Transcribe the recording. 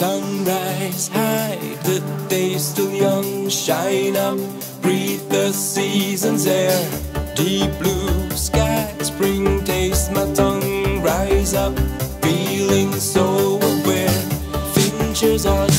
sunrise high, the day's still young, shine up, breathe the season's air. Deep blue sky, spring taste my tongue, rise up, feeling so aware. Finches are.